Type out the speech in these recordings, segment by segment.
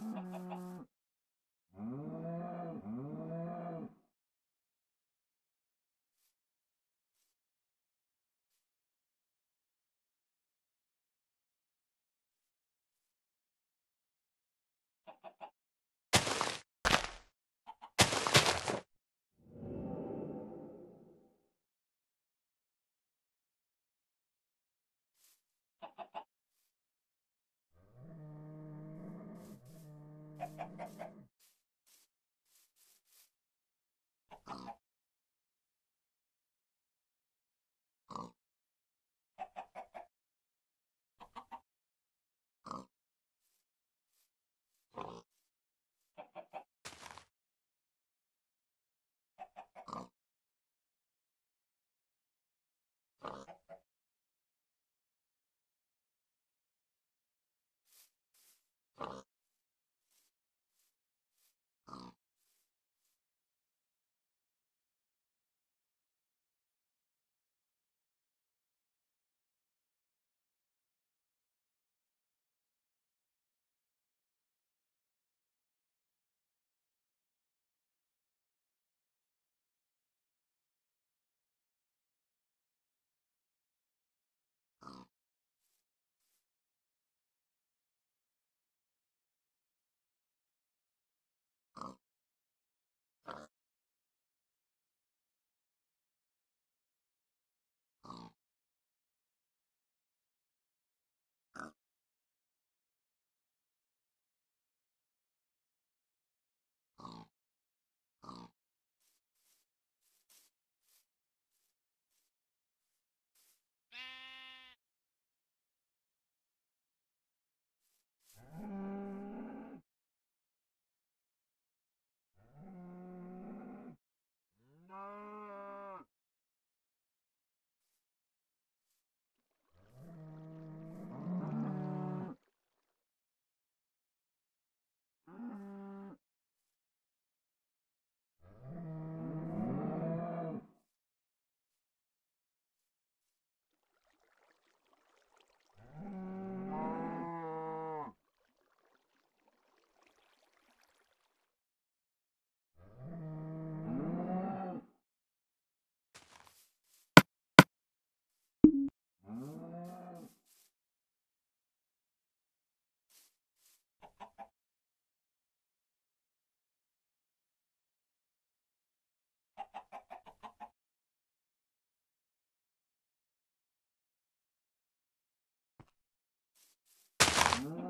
mm-hmm. Uh-huh. Mm-hmm.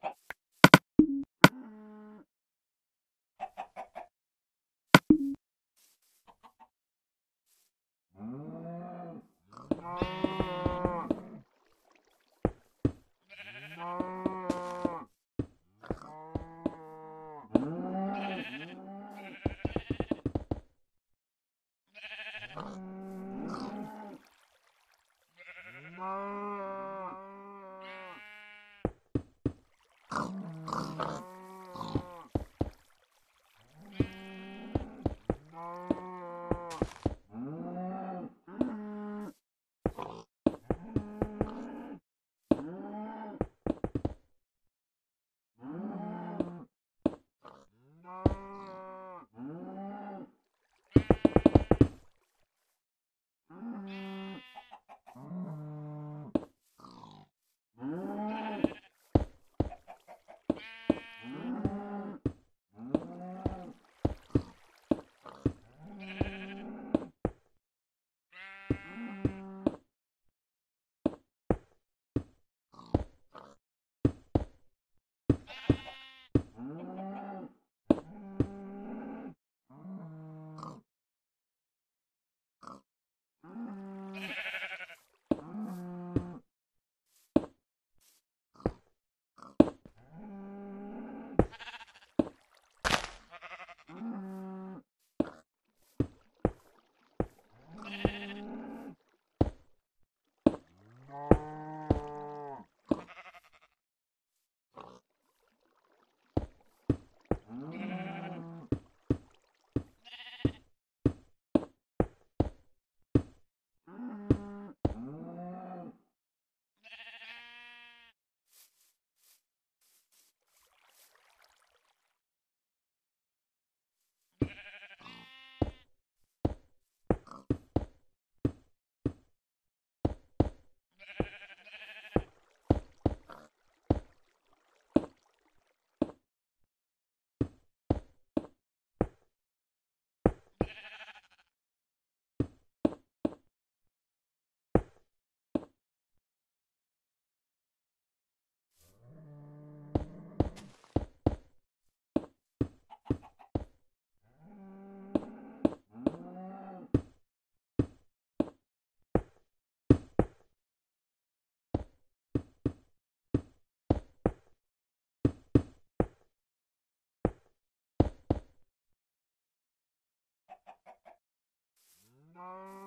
no.